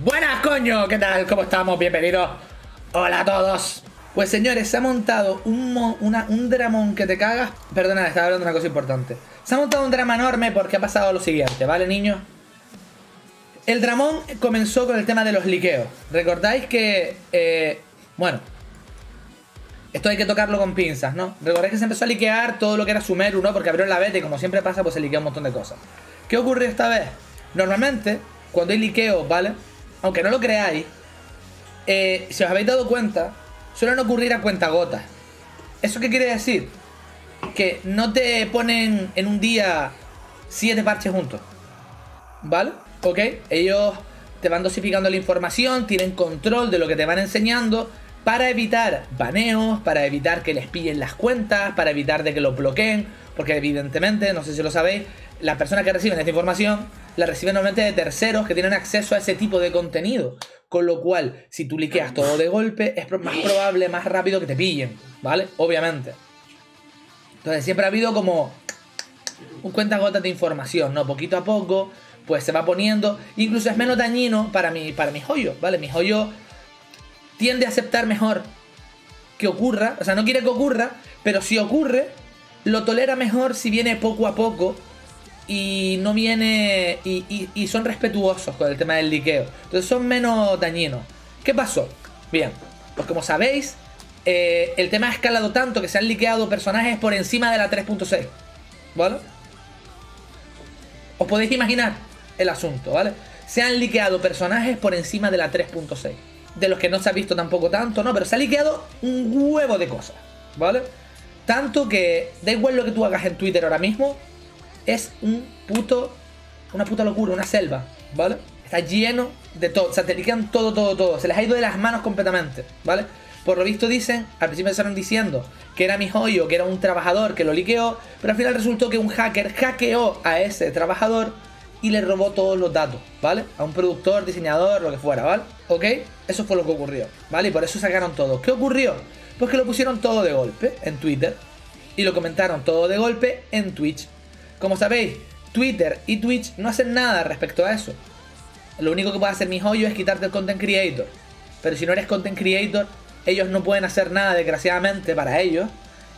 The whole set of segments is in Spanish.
Buenas, coño, ¿qué tal? ¿Cómo estamos? Bienvenidos. Hola a todos. Pues señores, se ha montado un, un dramón que te cagas. Perdona, estaba hablando de una cosa importante. Se ha montado un drama enorme porque ha pasado lo siguiente, ¿vale, niños? El dramón comenzó con el tema de los liqueos. Recordáis que, eh, bueno, esto hay que tocarlo con pinzas, ¿no? Recordáis que se empezó a liquear todo lo que era Sumeru, ¿no? Porque abrió la beta y como siempre pasa, pues se liquea un montón de cosas. ¿Qué ocurrió esta vez? Normalmente, cuando hay liqueos, ¿vale? Aunque no lo creáis, eh, si os habéis dado cuenta, suelen ocurrir a cuentagotas. ¿Eso qué quiere decir? Que no te ponen en un día siete parches juntos. ¿Vale? ¿Ok? Ellos te van dosificando la información, tienen control de lo que te van enseñando para evitar baneos, para evitar que les pillen las cuentas, para evitar de que lo bloqueen, porque evidentemente, no sé si lo sabéis, las personas que reciben esta información la reciben normalmente de terceros que tienen acceso a ese tipo de contenido. Con lo cual, si tú liqueas todo de golpe, es más probable, más rápido que te pillen, ¿vale? Obviamente. Entonces siempre ha habido como un cuentagotas de información, ¿no? Poquito a poco, pues se va poniendo. Incluso es menos dañino para mi, para mi joyo, ¿vale? Mi joyo tiende a aceptar mejor que ocurra. O sea, no quiere que ocurra, pero si ocurre, lo tolera mejor si viene poco a poco y no viene. Y, son respetuosos con el tema del liqueo. Entonces son menos dañinos. ¿Qué pasó? Bien, pues como sabéis, eh, el tema ha escalado tanto que se han liqueado personajes por encima de la 3.6. ¿Vale? Os podéis imaginar el asunto, ¿vale? Se han liqueado personajes por encima de la 3.6. De los que no se ha visto tampoco tanto, ¿no? Pero se ha liqueado un huevo de cosas, ¿vale? Tanto que da igual lo que tú hagas en Twitter ahora mismo, es un puto. Una puta locura, una selva, ¿vale? Está lleno de todo. O sea, te liquean todo, todo, todo. Se les ha ido de las manos completamente, ¿vale? Por lo visto dicen, al principio estaban diciendo que era mi joyo, que era un trabajador que lo liqueó, pero al final resultó que un hacker hackeó a ese trabajador y le robó todos los datos, ¿vale? A un productor, diseñador, lo que fuera, ¿vale? ¿Ok? Eso fue lo que ocurrió, ¿vale? Y por eso sacaron todo. ¿Qué ocurrió? Pues que lo pusieron todo de golpe en Twitter y lo comentaron todo de golpe en Twitch. Como sabéis, Twitter y Twitch no hacen nada respecto a eso. Lo único que puede hacer mi joyo es quitarte el content creator. Pero si no eres content creator, ellos no pueden hacer nada, desgraciadamente, para ellos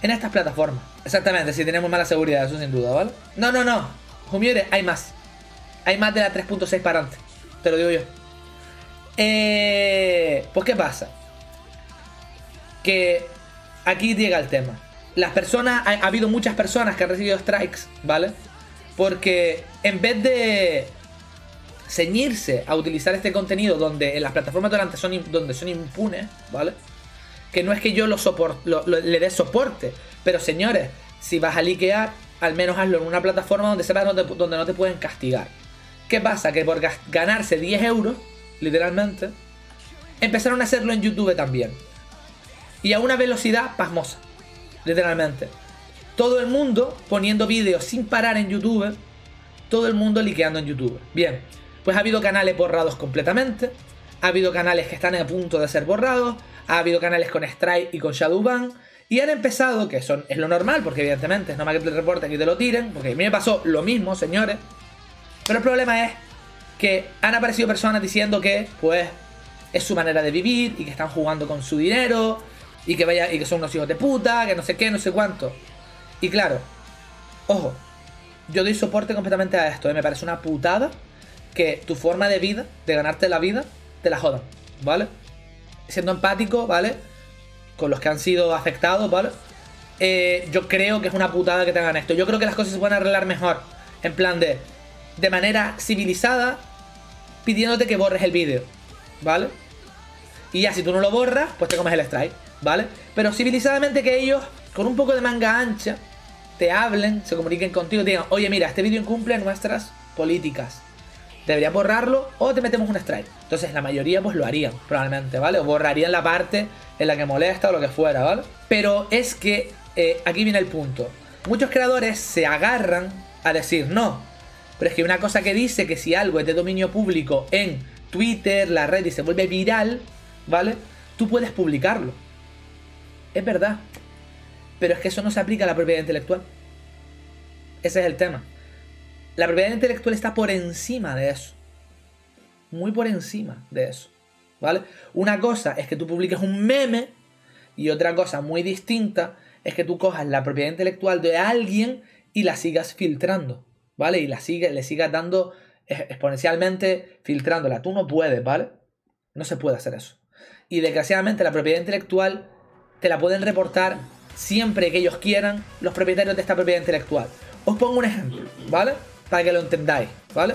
en estas plataformas. Exactamente, si tenemos mala seguridad, eso sin duda, ¿vale? No, no, no. Humiore, hay más. Hay más de la 3.6 para antes. Te lo digo yo. Eh, pues, ¿qué pasa? Que aquí llega el tema las personas, ha, habido muchas personas que han recibido strikes, ¿vale? Porque en vez de ceñirse a utilizar este contenido donde las plataformas delante son, donde son impunes, ¿vale? Que no es que yo lo, le dé soporte, pero señores, si vas a liquear, al menos hazlo en una plataforma donde sepas donde, donde no te pueden castigar. ¿Qué pasa? Que por ganarse 10 euros, literalmente, empezaron a hacerlo en YouTube también. Y a una velocidad pasmosa literalmente. Todo el mundo poniendo vídeos sin parar en YouTube, todo el mundo liqueando en YouTube. Bien, pues ha habido canales borrados completamente, ha habido canales que están a punto de ser borrados, ha habido canales con Strike y con Shadowban, y han empezado, que son, es lo normal, porque evidentemente es normal que te reporten y te lo tiren, porque a mí me pasó lo mismo, señores. Pero el problema es que han aparecido personas diciendo que, pues, es su manera de vivir y que están jugando con su dinero y que vaya y que son unos hijos de puta, que no sé qué, no sé cuánto. Y claro, ojo, yo doy soporte completamente a esto, ¿eh? me parece una putada que tu forma de vida, de ganarte la vida, te la jodan, ¿vale? Siendo empático, ¿vale? Con los que han sido afectados, ¿vale? Eh, yo creo que es una putada que te hagan esto. Yo creo que las cosas se pueden arreglar mejor. En plan de, de manera civilizada, pidiéndote que borres el vídeo, ¿vale? Y ya, si tú no lo borras, pues te comes el strike. ¿Vale? Pero civilizadamente que ellos, con un poco de manga ancha, te hablen, se comuniquen contigo, digan, oye, mira, este vídeo incumple nuestras políticas. Debería borrarlo o te metemos un strike. Entonces la mayoría pues lo harían, probablemente, ¿vale? O borrarían la parte en la que molesta o lo que fuera, ¿vale? Pero es que eh, aquí viene el punto. Muchos creadores se agarran a decir, no, pero es que una cosa que dice que si algo es de dominio público en Twitter, la red y se vuelve viral, ¿vale? Tú puedes publicarlo. Es verdad. Pero es que eso no se aplica a la propiedad intelectual. Ese es el tema. La propiedad intelectual está por encima de eso. muy por encima de eso. ¿Vale? Una cosa es que tú publiques un meme y otra cosa muy distinta es que tú cojas la propiedad intelectual de alguien y la sigas filtrando, ¿vale? Y la sigue, le sigas dando exponencialmente filtrándola. Tú no puedes, ¿vale? No se puede hacer eso. Y desgraciadamente la propiedad intelectual te la pueden reportar siempre que ellos quieran los propietarios de esta propiedad intelectual. Os pongo un ejemplo, ¿vale? Para que lo entendáis, ¿vale?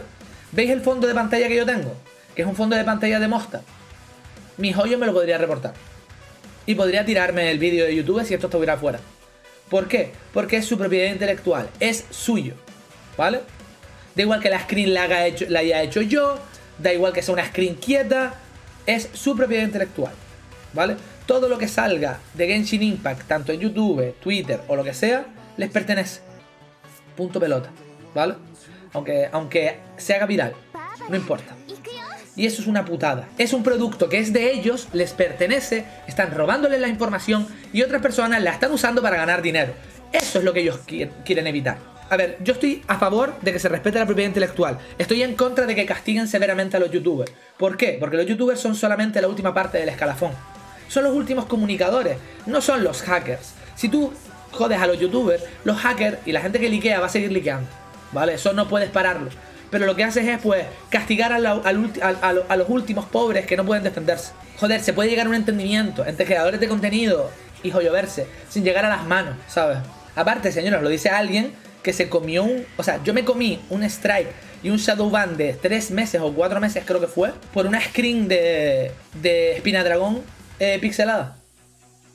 ¿Veis el fondo de pantalla que yo tengo? Que es un fondo de pantalla de Mosta. Mi joyo me lo podría reportar. Y podría tirarme el vídeo de YouTube si esto estuviera fuera. ¿Por qué? Porque es su propiedad intelectual, es suyo, ¿vale? Da igual que la screen la, hecho, la haya hecho yo, da igual que sea una screen quieta, es su propiedad intelectual, ¿vale? Todo lo que salga de Genshin Impact, tanto en YouTube, Twitter o lo que sea, les pertenece. Punto pelota, ¿vale? Aunque, aunque se haga viral, no importa. Y eso es una putada. Es un producto que es de ellos, les pertenece, están robándoles la información y otras personas la están usando para ganar dinero. Eso es lo que ellos quieren evitar. A ver, yo estoy a favor de que se respete la propiedad intelectual. Estoy en contra de que castiguen severamente a los youtubers. ¿Por qué? Porque los youtubers son solamente la última parte del escalafón. Son los últimos comunicadores, no son los hackers. Si tú jodes a los youtubers, los hackers y la gente que liquea va a seguir liqueando. ¿Vale? Eso no puedes pararlo pero lo que haces es pues castigar a, los últimos pobres que no pueden defenderse. Joder, se puede llegar a un entendimiento entre creadores de contenido y joyoverse sin llegar a las manos, ¿sabes? Aparte, señores, lo dice alguien que se comió un... O sea, yo me comí un strike y un shadow ban de tres meses o cuatro meses creo que fue por una screen de, de Espina Dragón eh, pixelada.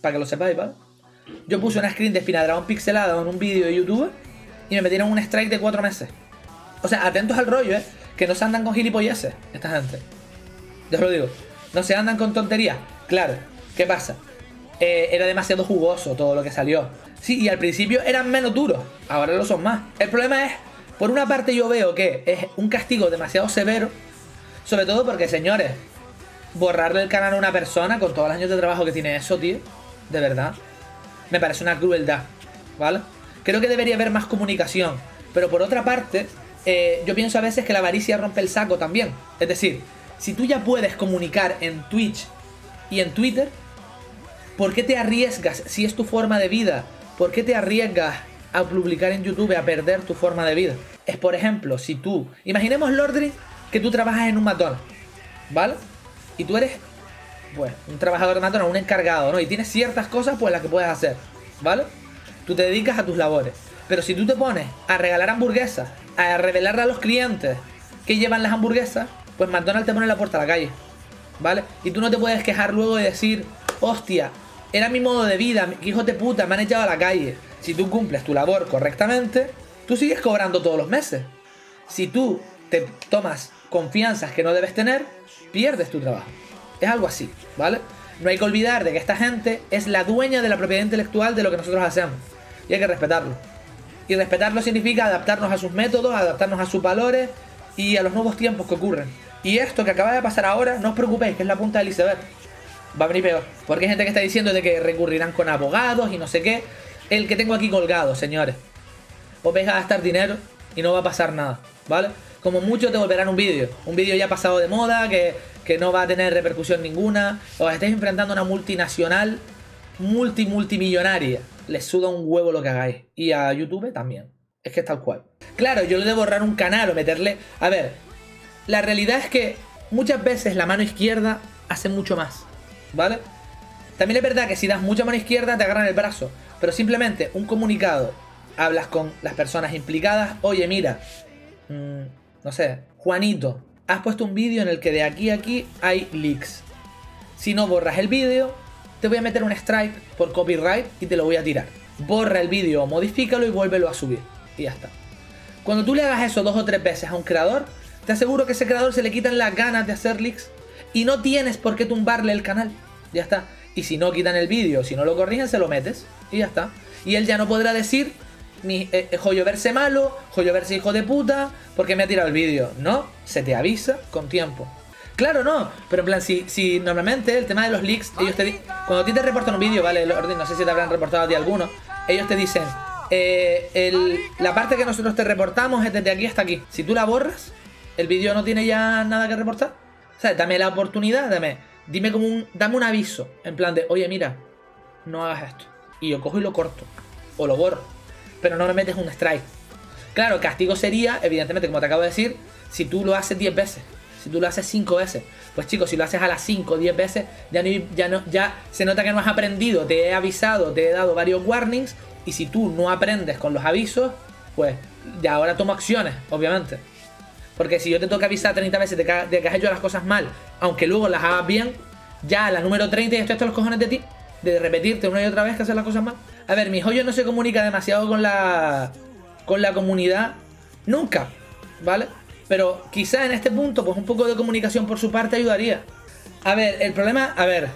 Para que lo sepáis, ¿vale? Yo puse una screen de Espina Dragón pixelada en un vídeo de YouTube y me metieron un strike de cuatro meses. O sea, atentos al rollo, ¿eh? Que no se andan con gilipolleces, esta gente. Yo os lo digo. No se andan con tonterías. Claro, ¿qué pasa? Eh, era demasiado jugoso todo lo que salió. Sí, y al principio eran menos duros, ahora lo son más. El problema es, por una parte yo veo que es un castigo demasiado severo, sobre todo porque, señores, borrarle el canal a una persona con todos los años de trabajo que tiene eso, tío, de verdad, me parece una crueldad, ¿vale? Creo que debería haber más comunicación, pero por otra parte, eh, yo pienso a veces que la avaricia rompe el saco también. Es decir, si tú ya puedes comunicar en Twitch y en Twitter, ¿por qué te arriesgas si es tu forma de vida? ¿Por qué te arriesgas a publicar en YouTube a perder tu forma de vida? Es por ejemplo, si tú, imaginemos Lordry que tú trabajas en un matón, ¿vale? Y tú eres, pues, un trabajador de matón, un encargado, ¿no? Y tienes ciertas cosas, pues, las que puedes hacer, ¿vale? Tú te dedicas a tus labores. Pero si tú te pones a regalar hamburguesas a revelarle a los clientes que llevan las hamburguesas, pues McDonald's te pone la puerta a la calle. ¿Vale? Y tú no te puedes quejar luego de decir, hostia, era mi modo de vida, hijo de puta, me han echado a la calle. Si tú cumples tu labor correctamente, tú sigues cobrando todos los meses. Si tú te tomas confianzas que no debes tener, pierdes tu trabajo. Es algo así, ¿vale? No hay que olvidar de que esta gente es la dueña de la propiedad intelectual de lo que nosotros hacemos. Y hay que respetarlo. Y respetarlo significa adaptarnos a sus métodos, adaptarnos a sus valores y a los nuevos tiempos que ocurren. Y esto que acaba de pasar ahora, no os preocupéis, que es la punta del iceberg. Va a venir peor. Porque hay gente que está diciendo de que recurrirán con abogados y no sé qué. El que tengo aquí colgado, señores. Os vais a gastar dinero y no va a pasar nada, ¿vale? Como mucho te volverán un vídeo. Un vídeo ya pasado de moda, que, que no va a tener repercusión ninguna. Os estáis enfrentando a una multinacional multi multimillonaria les suda un huevo lo que hagáis. Y a YouTube también. Es que es tal cual. Claro, yo le de borrar un canal o meterle. A ver, la realidad es que muchas veces la mano izquierda hace mucho más. ¿Vale? También es verdad que si das mucha mano izquierda te agarran el brazo. Pero simplemente un comunicado. Hablas con las personas implicadas. Oye, mira. Mmm, no sé. Juanito. Has puesto un vídeo en el que de aquí a aquí hay leaks. Si no borras el vídeo, te voy a meter un strike por copyright y te lo voy a tirar. Borra el vídeo, modifícalo y vuélvelo a subir. Y ya está. Cuando tú le hagas eso dos o tres veces a un creador, te aseguro que ese creador se le quitan las ganas de hacer leaks y no tienes por qué tumbarle el canal. Ya está. Y si no quitan el vídeo, si no lo corrigen, se lo metes. Y ya está. Y él ya no podrá decir ni eh, eh, joyo verse malo, joyo verse hijo de puta, porque me ha tirado el vídeo. No, se te avisa con tiempo. Claro, no. Pero en plan, si, si normalmente el tema de los leaks, ellos te Cuando a ti te reportan un vídeo, ¿vale? No sé si te habrán reportado a ti alguno. Ellos te dicen, eh, la parte que nosotros te reportamos es desde aquí hasta aquí. Si tú la borras, el vídeo no tiene ya nada que reportar. O sea, dame la oportunidad, dame, dime como un, dame un aviso, en plan de, oye, mira, no hagas esto. Y yo cojo y lo corto, o lo borro, pero no me metes un strike. Claro, castigo sería, evidentemente, como te acabo de decir, si tú lo haces 10 veces, si tú lo haces 5 veces. Pues chicos, si lo haces a las 5 o 10 veces, ya, no, ya, no, ya se nota que no has aprendido, te he avisado, te he dado varios warnings, y si tú no aprendes con los avisos, pues ya ahora tomo acciones, obviamente. Porque si yo te que avisar 30 veces de que, has hecho las cosas mal, aunque luego las hagas bien, ya a la número 30 y estoy hasta los cojones de ti, de repetirte una y otra vez que haces las cosas mal. A ver, mi joyo no se comunica demasiado con la, con la comunidad, nunca, ¿vale? Pero quizá en este punto, pues un poco de comunicación por su parte ayudaría. A ver, el problema, a ver,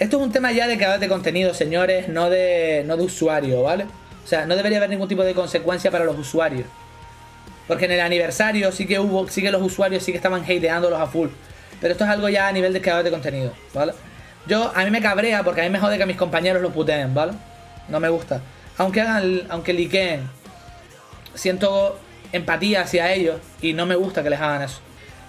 esto es un tema ya de creadores de contenido, señores, no de, no de usuario, ¿vale? O sea, no debería haber ningún tipo de consecuencia para los usuarios. Porque en el aniversario sí que hubo, sí que los usuarios sí que estaban hateándolos a full. Pero esto es algo ya a nivel de creador de contenido, ¿vale? Yo, a mí me cabrea porque a mí me jode que mis compañeros lo puteen, ¿vale? No me gusta. Aunque hagan, aunque liqueen, siento empatía hacia ellos y no me gusta que les hagan eso.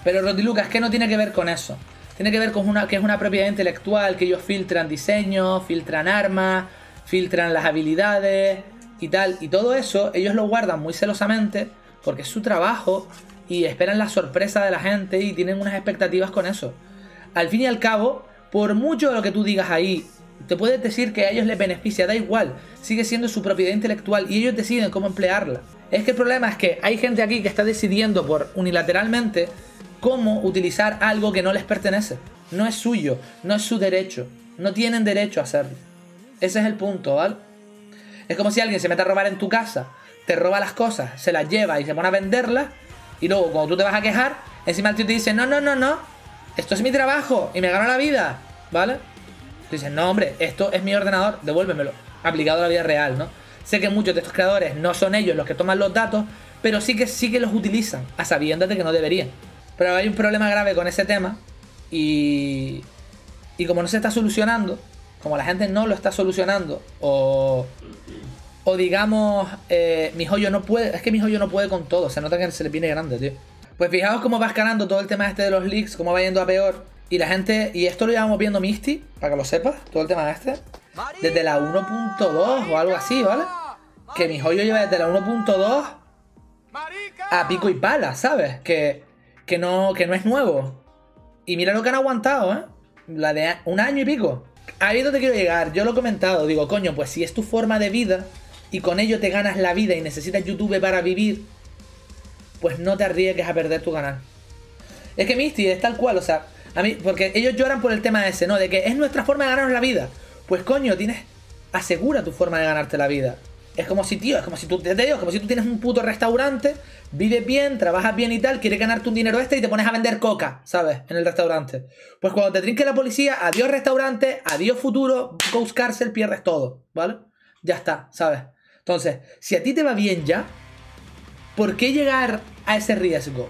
Pero Rotiluca, es que no tiene que ver con eso. Tiene que ver con una, que es una propiedad intelectual, que ellos filtran diseño, filtran armas, filtran las habilidades y tal. Y todo eso ellos lo guardan muy celosamente porque es su trabajo y esperan la sorpresa de la gente y tienen unas expectativas con eso. Al fin y al cabo, por mucho de lo que tú digas ahí, te puedes decir que a ellos les beneficia, da igual, sigue siendo su propiedad intelectual y ellos deciden cómo emplearla. Es que el problema es que hay gente aquí que está decidiendo por unilateralmente cómo utilizar algo que no les pertenece. No es suyo, no es su derecho. No tienen derecho a hacerlo. Ese es el punto, ¿vale? Es como si alguien se mete a robar en tu casa te roba las cosas, se las lleva y se pone a venderlas. Y luego, cuando tú te vas a quejar, encima el tío te dice: No, no, no, no, esto es mi trabajo y me gano la vida, ¿vale? Tú No, hombre, esto es mi ordenador, devuélvemelo. Aplicado a la vida real, ¿no? Sé que muchos de estos creadores no son ellos los que toman los datos, pero sí que sí que los utilizan, a sabiendas de que no deberían. Pero hay un problema grave con ese tema y. Y como no se está solucionando, como la gente no lo está solucionando, o o digamos, eh, mi joyo no puede. Es que mi joyo no puede con todo. Se nota que se le viene grande, tío. Pues fijaos cómo va escalando todo el tema este de los leaks, cómo va yendo a peor. Y la gente. Y esto lo llevamos viendo Misty, para que lo sepas, todo el tema este. Desde la 1.2 o algo así, ¿vale? Que mi joyo lleva desde la 1.2 a pico y pala, ¿sabes? Que, que, no, que no es nuevo. Y mira lo que han aguantado, ¿eh? La de un año y pico. Ahí es donde quiero llegar. Yo lo he comentado. Digo, coño, pues si es tu forma de vida y con ello te ganas la vida y necesitas YouTube para vivir, pues no te arriesgues a perder tu canal. Es que Misty es tal cual, o sea, a mí, porque ellos lloran por el tema ese, ¿no? De que es nuestra forma de ganarnos la vida. Pues coño, tienes, asegura tu forma de ganarte la vida. Es como si, tío, es como si tú, te digo, como si tú tienes un puto restaurante, vives bien, trabajas bien y tal, quieres ganarte un dinero este y te pones a vender coca, ¿sabes? En el restaurante. Pues cuando te trinque la policía, adiós restaurante, adiós futuro, ghost cárcel, pierdes todo, ¿vale? Ya está, ¿sabes? Entonces, si a ti te va bien ya, ¿por qué llegar a ese riesgo?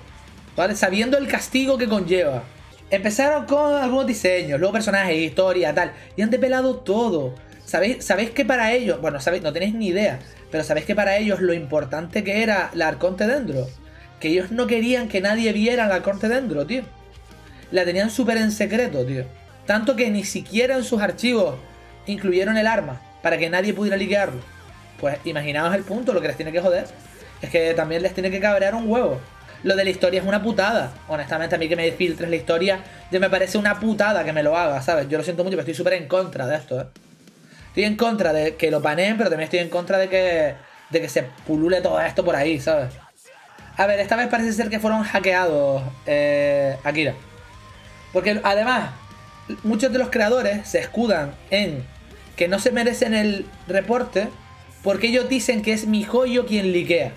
¿Vale? Sabiendo el castigo que conlleva. Empezaron con algunos diseños, luego personajes, historia, tal. Y han depelado todo. ¿Sabéis, ¿Sabéis que para ellos, bueno, sabéis, no tenéis ni idea, pero sabéis que para ellos lo importante que era la Arconte Dendro? Que ellos no querían que nadie viera la Arconte Dendro, tío. La tenían súper en secreto, tío. Tanto que ni siquiera en sus archivos incluyeron el arma, para que nadie pudiera liquearlo. Pues imaginaos el punto, lo que les tiene que joder. Es que también les tiene que cabrear un huevo. Lo de la historia es una putada. Honestamente, a mí que me filtres la historia, ya me parece una putada que me lo haga, ¿sabes? Yo lo siento mucho, pero estoy súper en contra de esto, ¿eh? Estoy en contra de que lo paneen, pero también estoy en contra de que, de que se pulule todo esto por ahí, ¿sabes? A ver, esta vez parece ser que fueron hackeados, eh, Akira. Porque además, muchos de los creadores se escudan en que no se merecen el reporte porque ellos dicen que es mi joyo quien liquea.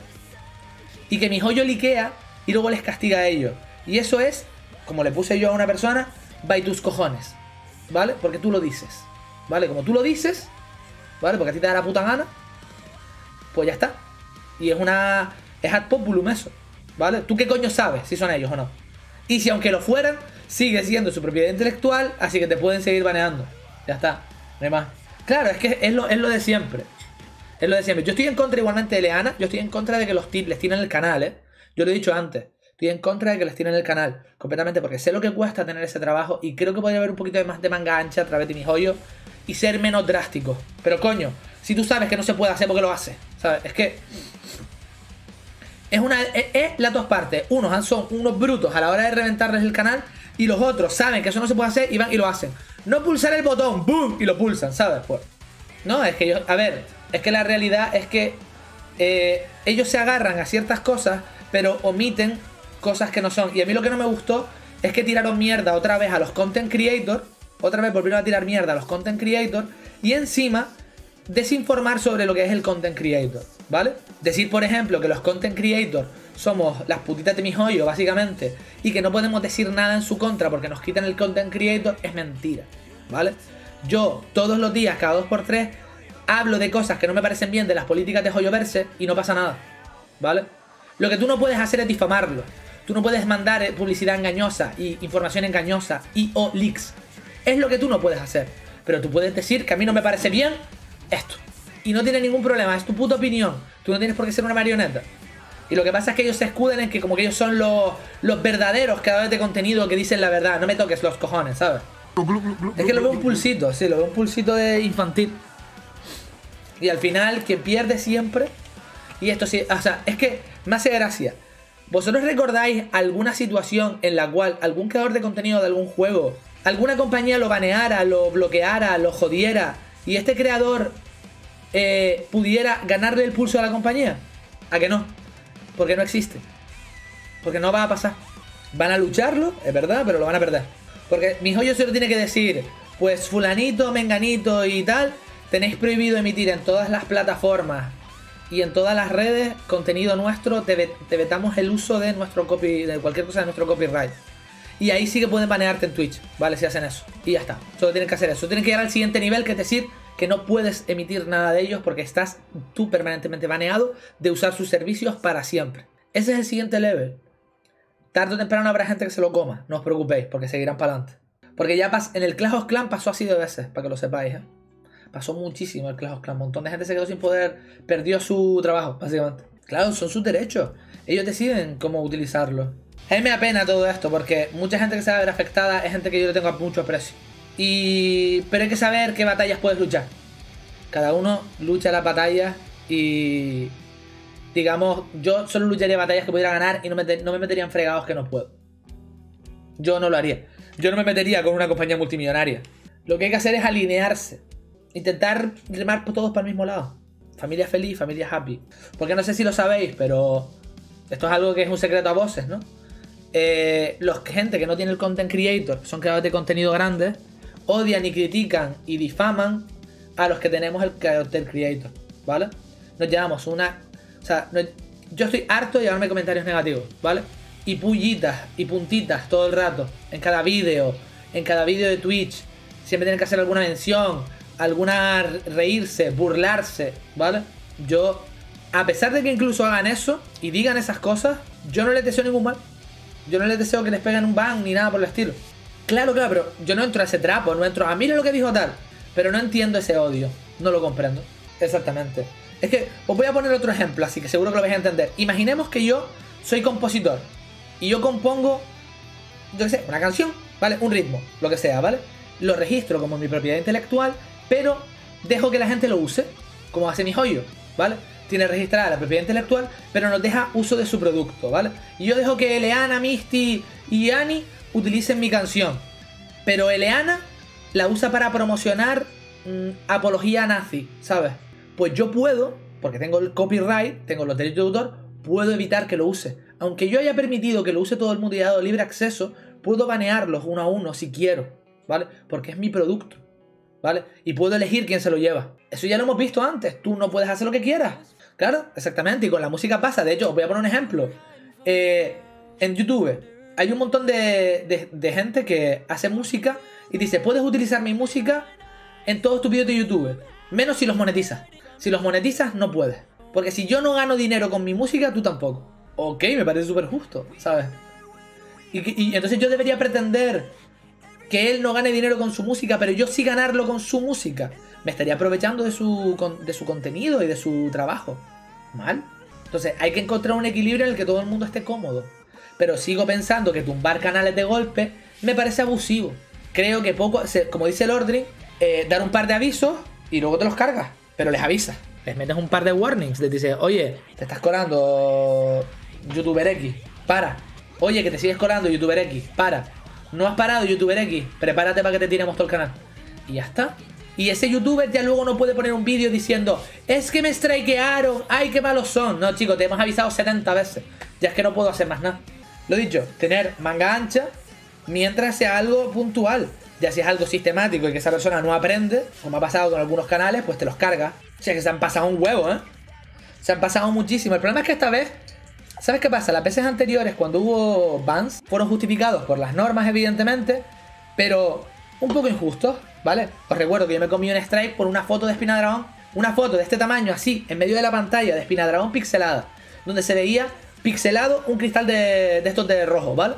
Y que mi joyo liquea y luego les castiga a ellos. Y eso es, como le puse yo a una persona, by tus cojones. ¿Vale? Porque tú lo dices. ¿Vale? Como tú lo dices, ¿vale? Porque a ti te da la puta gana, pues ya está. Y es una. Es ad populum eso. ¿Vale? ¿Tú qué coño sabes si son ellos o no? Y si aunque lo fueran, sigue siendo su propiedad intelectual, así que te pueden seguir baneando. Ya está. No hay más. Claro, es que es lo, es lo de siempre. Es lo de siempre. Yo estoy en contra igualmente de Leana. Yo estoy en contra de que los tips les tiren el canal, ¿eh? Yo lo he dicho antes. Estoy en contra de que les tiren el canal, completamente, porque sé lo que cuesta tener ese trabajo y creo que podría haber un poquito de más de manga ancha a través de mi joyo y ser menos drástico. Pero coño, si tú sabes que no se puede hacer, ¿por qué lo haces? ¿Sabes? Es que. Es una. Es, las dos partes. Unos son unos brutos a la hora de reventarles el canal. Y los otros saben que eso no se puede hacer y van y lo hacen. No pulsar el botón, ¡boom! Y lo pulsan, ¿sabes? Pues. No, es que yo. A ver, es que la realidad es que eh, ellos se agarran a ciertas cosas, pero omiten cosas que no son. Y a mí lo que no me gustó es que tiraron mierda otra vez a los content creators. Otra vez volvieron a tirar mierda a los content creators. Y encima desinformar sobre lo que es el content creator, ¿vale? Decir, por ejemplo, que los content creators somos las putitas de mi joyo, básicamente, y que no podemos decir nada en su contra porque nos quitan el content creator, es mentira, ¿vale? Yo, todos los días, cada dos por tres, hablo de cosas que no me parecen bien de las políticas de joyo verse y no pasa nada, ¿vale? Lo que tú no puedes hacer es difamarlo. Tú no puedes mandar eh, publicidad engañosa y información engañosa y o leaks. Es lo que tú no puedes hacer. Pero tú puedes decir que a mí no me parece bien esto. Y no tiene ningún problema, es tu puta opinión. Tú no tienes por qué ser una marioneta. Y lo que pasa es que ellos se escuden en que como que ellos son los, los verdaderos creadores de contenido que dicen la verdad. No me toques los cojones, ¿sabes? Es que lo veo un pulsito, sí, lo veo un pulsito de infantil. Y al final, quien pierde siempre. Y esto sí, o sea, es que me hace gracia. ¿Vosotros recordáis alguna situación en la cual algún creador de contenido de algún juego, alguna compañía lo baneara, lo bloqueara, lo jodiera y este creador eh, pudiera ganarle el pulso a la compañía? ¿A que no? Porque no existe. Porque no va a pasar. Van a lucharlo, es verdad, pero lo van a perder. Porque mi joyo solo tiene que decir, pues fulanito, menganito y tal, tenéis prohibido emitir en todas las plataformas y en todas las redes contenido nuestro, te, vetamos el uso de nuestro copy, de cualquier cosa de nuestro copyright. Y ahí sí que pueden banearte en Twitch, ¿vale? Si hacen eso. Y ya está. Solo tienen que hacer eso. Tienen que llegar al siguiente nivel, que es decir, que no puedes emitir nada de ellos porque estás tú permanentemente baneado de usar sus servicios para siempre. Ese es el siguiente level. Tarde o temprano habrá gente que se lo coma. No os preocupéis, porque seguirán para adelante. Porque ya en el Clash of Clan pasó así de veces, para que lo sepáis, ¿eh? Pasó muchísimo el Clash of Clan. Un montón de gente se quedó sin poder, perdió su trabajo, básicamente. Claro, son sus derechos. Ellos deciden cómo utilizarlo. A mí me da pena todo esto porque mucha gente que se va a ver afectada es gente que yo le tengo a mucho aprecio. Y... Pero hay que saber qué batallas puedes luchar. Cada uno lucha las batallas y... Digamos, yo solo lucharía batallas que pudiera ganar y no no me metería en fregados que no puedo. Yo no lo haría. Yo no me metería con una compañía multimillonaria. Lo que hay que hacer es alinearse. Intentar remar todos para el mismo lado. Familia feliz, familia happy. Porque no sé si lo sabéis, pero esto es algo que es un secreto a voces, ¿no? Eh, los gente que no tiene el content creator, son creadores de contenido grandes, odian y critican y difaman a los que tenemos el content creator, ¿vale? Nos llevamos una... O sea, yo estoy harto de llevarme comentarios negativos, ¿vale? Y pullitas y puntitas todo el rato, en cada vídeo, en cada vídeo de Twitch. Siempre tienen que hacer alguna mención, alguna reírse, burlarse, ¿vale? Yo, a pesar de que incluso hagan eso y digan esas cosas, yo no les deseo ningún mal. Yo no les deseo que les peguen un ban ni nada por el estilo. Claro, claro, pero yo no entro a ese trapo, no entro a mira lo que dijo tal. Pero no entiendo ese odio, no lo comprendo. Exactamente. Es que os voy a poner otro ejemplo, así que seguro que lo vais a entender. Imaginemos que yo soy compositor y yo compongo, yo qué sé, una canción, ¿vale? Un ritmo, lo que sea, ¿vale? Lo registro como mi propiedad intelectual pero dejo que la gente lo use, como hace mi joyo, ¿vale? Tiene registrada la propiedad intelectual, pero nos deja uso de su producto, ¿vale? Y yo dejo que Eleana, Misty y Annie utilicen mi canción, pero Eleana la usa para promocionar mm, apología nazi, ¿sabes? Pues yo puedo, porque tengo el copyright, tengo los derechos de autor, puedo evitar que lo use. Aunque yo haya permitido que lo use todo el mundo y dado libre acceso, puedo banearlos uno a uno si quiero, ¿vale? Porque es mi producto. ¿Vale? Y puedo elegir quién se lo lleva. Eso ya lo hemos visto antes, tú no puedes hacer lo que quieras. Claro, exactamente, y con la música pasa. De hecho, os voy a poner un ejemplo. Eh, en YouTube hay un montón de, gente que hace música y dice, puedes utilizar mi música en todos tus vídeos de YouTube, menos si los monetizas. Si los monetizas, no puedes. Porque si yo no gano dinero con mi música, tú tampoco. Ok, me parece súper justo, ¿sabes? y, entonces yo debería pretender que él no gane dinero con su música, pero yo sí ganarlo con su música. Me estaría aprovechando de su, de su contenido y de su trabajo. ¿Mal? Entonces hay que encontrar un equilibrio en el que todo el mundo esté cómodo. pero sigo pensando que tumbar canales de golpe me parece abusivo. Creo que poco, como dice el Ordering, eh, dar un par de avisos y luego te los cargas, pero les avisas. Les metes un par de warnings, les dices, oye, te estás colando youtuber X, para. Oye, que te sigues colando youtuber X, para. No has parado youtuber X, prepárate para que te tiremos todo el canal. Y ya está. Y ese youtuber ya luego no puede poner un vídeo diciendo, es que me strikearon, ay, qué malos son. No, chicos, te hemos avisado 70 veces. Ya es que no puedo hacer más nada. Lo dicho, tener manga ancha mientras sea algo puntual. Ya si es algo sistemático y que esa persona no aprende, como ha pasado con algunos canales, pues te los carga. O sea que se han pasado un huevo, ¿eh? Se han pasado muchísimo. El problema es que esta vez, ¿sabes qué pasa? Las veces anteriores, cuando hubo bans, fueron justificados por las normas, evidentemente, pero un poco injustos. ¿vale? Os recuerdo que yo me comí un strike por una foto de Espina Dragón, una foto de este tamaño, así, en medio de la pantalla de Espina Dragón pixelada, donde se veía pixelado un cristal de, estos de rojo, ¿vale?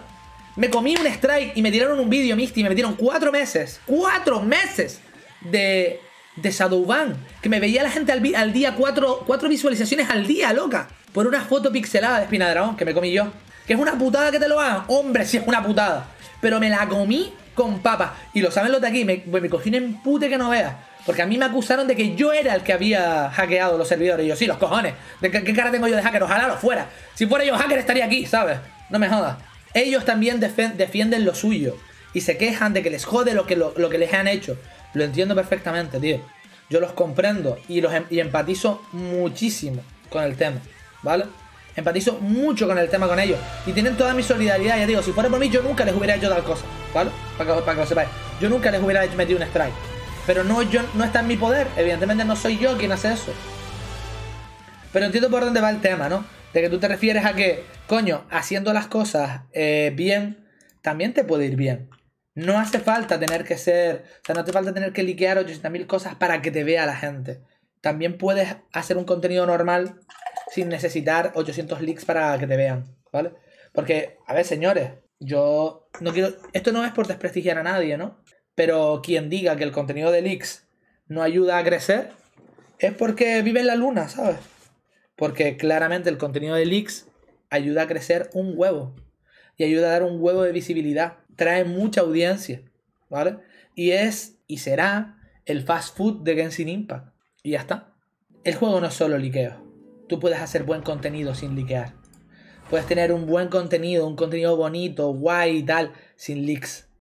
Me comí un strike y me tiraron un vídeo, Misty, y me metieron cuatro meses, cuatro meses de, de Shadowban, que me veía la gente al, día, cuatro, cuatro visualizaciones al día, loca, por una foto pixelada de Espina Dragón que me comí yo. Que es una putada que te lo hagan, hombre, si es una putada. Pero me la comí con papa. Y lo saben los de aquí, me, me cogí un empute que no veas. Porque a mí me acusaron de que yo era el que había hackeado los servidores. Y yo, sí, los cojones. ¿De qué, cara tengo yo de hacker? Ojalá lo fuera. Si fuera yo hacker estaría aquí, ¿sabes? No me jodas. Ellos también defienden lo suyo. Y se quejan de que les jode lo que, lo, que les han hecho. Lo entiendo perfectamente, tío. Yo los comprendo y, los, em, y empatizo muchísimo con el tema, ¿vale? Empatizo mucho con el tema con ellos. Y tienen toda mi solidaridad. Ya digo, si fuera por mí, yo nunca les hubiera hecho tal cosa. ¿Vale? Para que, para que lo sepáis. Yo nunca les hubiera metido un strike. Pero no, yo, no está en mi poder. Evidentemente no soy yo quien hace eso. Pero entiendo por dónde va el tema, ¿no? De que tú te refieres a que, coño, haciendo las cosas eh, bien, también te puede ir bien. No hace falta tener que ser, o sea, no hace falta tener que liquear 800.000 cosas para que te vea la gente. También puedes hacer un contenido normal sin necesitar 800 leaks para que te vean, ¿vale? Porque, a ver, señores, yo no quiero. Esto no es por desprestigiar a nadie, ¿no? Pero quien diga que el contenido de leaks no ayuda a crecer es porque vive en la luna, ¿sabes? Porque claramente el contenido de leaks ayuda a crecer un huevo. Y ayuda a dar un huevo de visibilidad. Trae mucha audiencia, ¿vale? Y es y será el fast food de Genshin Impact. Y ya está. El juego no es solo liqueo tú puedes hacer buen contenido sin liquear. Puedes tener un buen contenido, un contenido bonito, guay y tal, sin leaks.